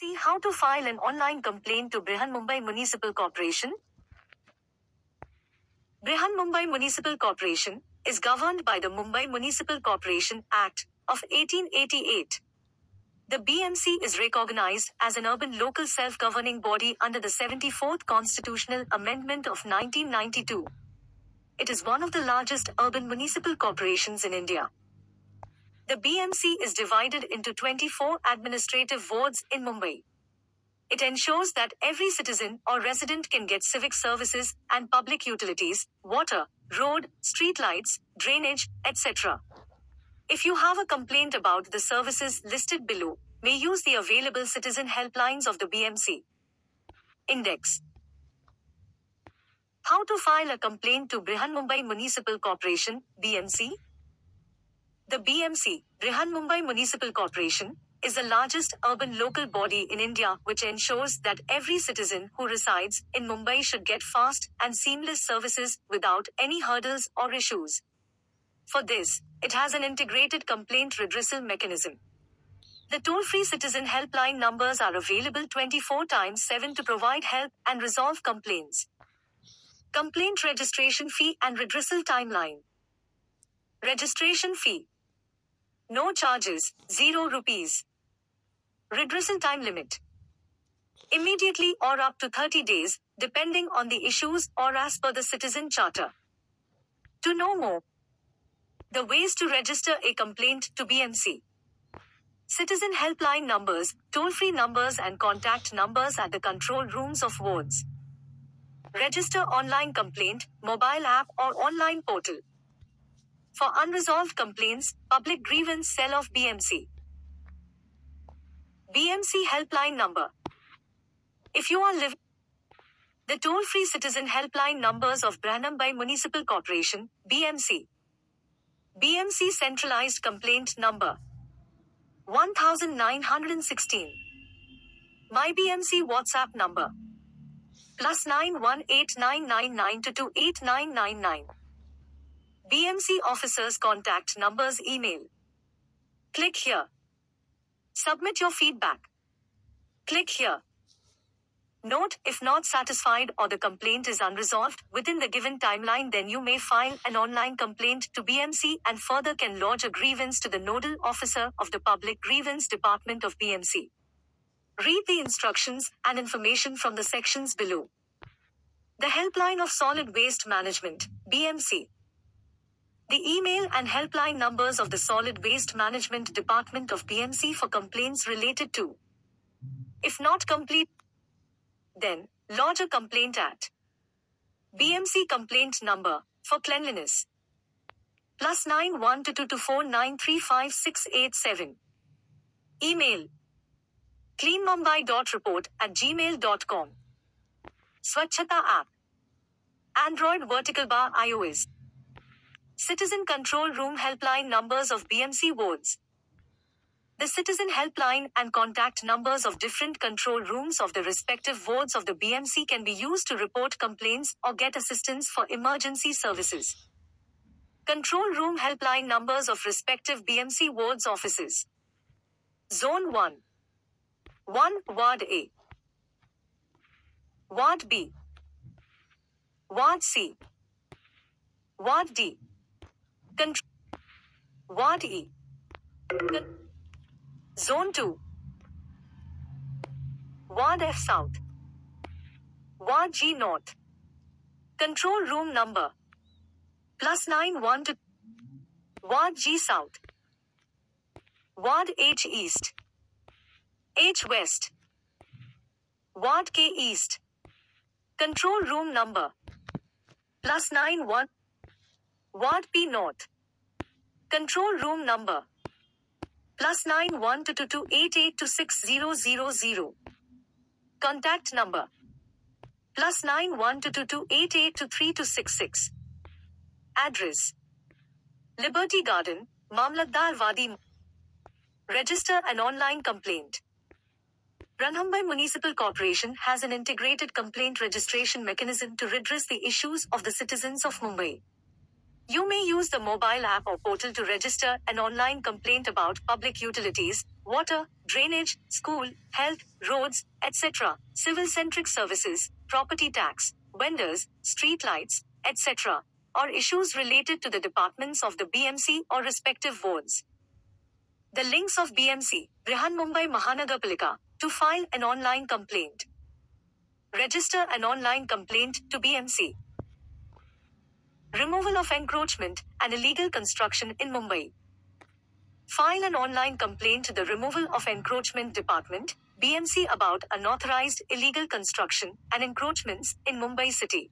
See how to file an online complaint to Brihan Mumbai Municipal Corporation. Brihan Mumbai Municipal Corporation is governed by the Mumbai Municipal Corporation Act of 1888. The BMC is recognized as an urban local self-governing body under the 74th Constitutional Amendment of 1992. It is one of the largest urban municipal corporations in India. The BMC is divided into 24 administrative wards in Mumbai. It ensures that every citizen or resident can get civic services and public utilities, water, road, street lights, drainage, etc. If you have a complaint about the services listed below, may use the available citizen helplines of the BMC. Index How to file a complaint to Brihan Mumbai Municipal Corporation, BMC? The BMC, Brihan Mumbai Municipal Corporation, is the largest urban local body in India which ensures that every citizen who resides in Mumbai should get fast and seamless services without any hurdles or issues. For this, it has an integrated complaint redressal mechanism. The toll free citizen helpline numbers are available 24 times 7 to provide help and resolve complaints. Complaint registration fee and redressal timeline. Registration fee. No charges, 0 rupees. Redressal time limit. Immediately or up to 30 days, depending on the issues or as per the citizen charter. To know more, the ways to register a complaint to BMC. Citizen helpline numbers, toll free numbers, and contact numbers at the control rooms of wards. Register online complaint, mobile app, or online portal. For unresolved complaints, public grievance cell of BMC. BMC helpline number. If you are living the toll free citizen helpline numbers of Brihan Mumbai Municipal Corporation, BMC. BMC centralized complaint number 1916. My BMC WhatsApp number plus 918999228999. BMC officers contact numbers email. Click here. Submit your feedback. Click here. Note, if not satisfied or the complaint is unresolved within the given timeline, then you may file an online complaint to BMC and further can lodge a grievance to the nodal officer of the Public Grievance Department of BMC. Read the instructions and information from the sections below. The Helpline of Solid Waste Management, BMC. The email and helpline numbers of the Solid Waste Management Department of BMC for complaints related to. If not complete, then lodge a complaint at BMC complaint number for cleanliness plus 912224935687. Email cleanmumbai.report at gmail.com. Swachhata app. Android vertical bar iOS. Citizen Control Room helpline numbers of BMC wards. The citizen helpline and contact numbers of different control rooms of the respective wards of the BMC can be used to report complaints or get assistance for emergency services. Control room helpline numbers of respective BMC wards offices. Zone 1. 1 Ward A. Ward B. Ward C. Ward D. Contr- Ward E. Con- Zone 2. Ward F South. Ward G North. Control room number. Plus 91 to Ward G South. Ward H East. H West. Ward K East. Control room number. Plus 91. Ward P North. Control room number. Plus 912228826000. Contact number. Plus 912228823266. Address. Liberty Garden, Mamlatdar Wadi. Register an online complaint. Brihan Mumbai Municipal Corporation has an integrated complaint registration mechanism to redress the issues of the citizens of Mumbai. You may use the mobile app or portal to register an online complaint about public utilities, water, drainage, school, health, roads, etc., civil centric services, property tax, vendors, street lights, etc., or issues related to the departments of the BMC or respective wards. The links of BMC, Brihan Mumbai Mahanagarpalika, to file an online complaint. Register an online complaint to BMC. Removal of encroachment and illegal construction in Mumbai. File an online complaint to the Removal of Encroachment Department, BMC about unauthorized illegal construction and encroachments in Mumbai city.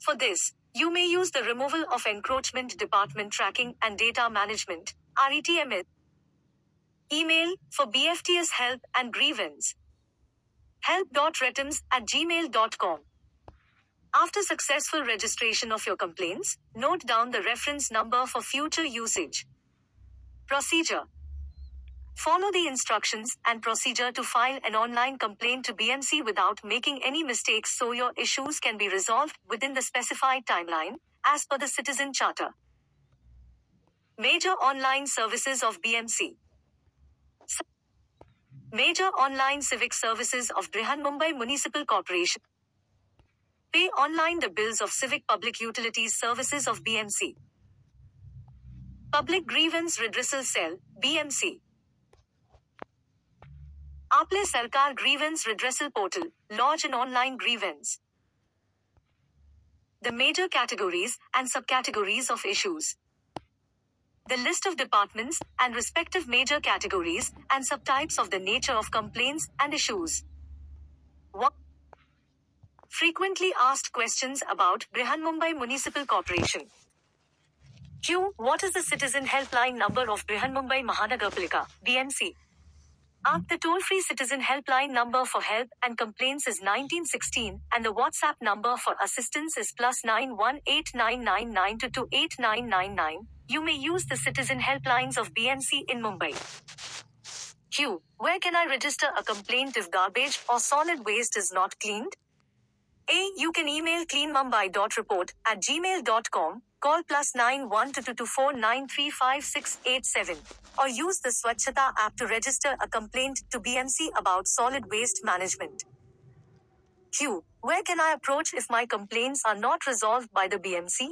For this, you may use the Removal of Encroachment Department Tracking and Data Management, RETMS. Email for BFTS help and grievance. help.retms at gmail.com. After successful registration of your complaints, note down the reference number for future usage. Procedure Follow the instructions and procedure to file an online complaint to BMC without making any mistakes so your issues can be resolved within the specified timeline, as per the Citizen Charter. Major online services of BMC Major online civic services of Brihan Mumbai Municipal Corporation. Pay online the bills of civic public utilities services of BMC. Public Grievance Redressal Cell, BMC. Aple Sarkar Grievance Redressal Portal, lodge an online grievance. The major categories and subcategories of issues. The list of departments and respective major categories and subtypes of the nature of complaints and issues. 1. Frequently asked questions about Brihan Mumbai Municipal Corporation. Q. What is the citizen helpline number of Brihan Mumbai Mahanagarpalika, BMC? Ask the toll free citizen helpline number for help and complaints is 1916, and the WhatsApp number for assistance is plus 918999228999. You may use the citizen helplines of BMC in Mumbai. Q. Where can I register a complaint if garbage or solid waste is not cleaned? A. You can email cleanmumbai.report at gmail.com, call plus 912249358687, or use the Swachhata app to register a complaint to BMC about solid waste management. Q. Where can I approach if my complaints are not resolved by the BMC?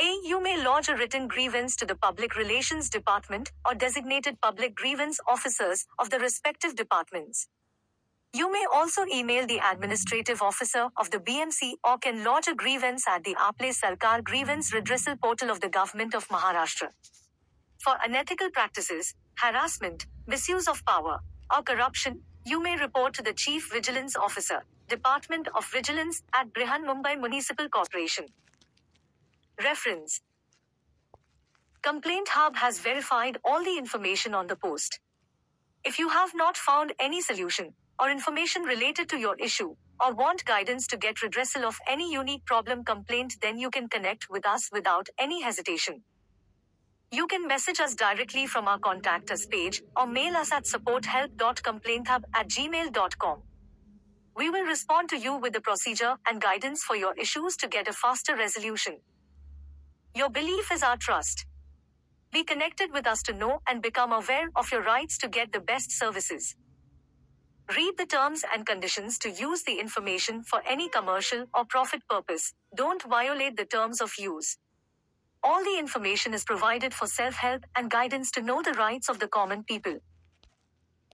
A. You may lodge a written grievance to the Public Relations Department or designated public grievance officers of the respective departments. You may also email the administrative officer of the BMC or can lodge a grievance at the Aple Sarkar Grievance Redressal Portal of the Government of Maharashtra. For unethical practices, harassment, misuse of power, or corruption, you may report to the Chief Vigilance Officer, Department of Vigilance at Brihan Mumbai Municipal Corporation. Reference Complaint Hub has verified all the information on the post. If you have not found any solution or information related to your issue, or want guidance to get redressal of any unique problem complaint, then you can connect with us without any hesitation. You can message us directly from our contact us page or mail us at supporthelp.complainthub at gmail.com. We will respond to you with the procedure and guidance for your issues to get a faster resolution. Your belief is our trust. Be connected with us to know and become aware of your rights to get the best services. Read the terms and conditions to use the information for any commercial or profit purpose. Don't violate the terms of use. All the information is provided for self help and guidance to know the rights of the common people.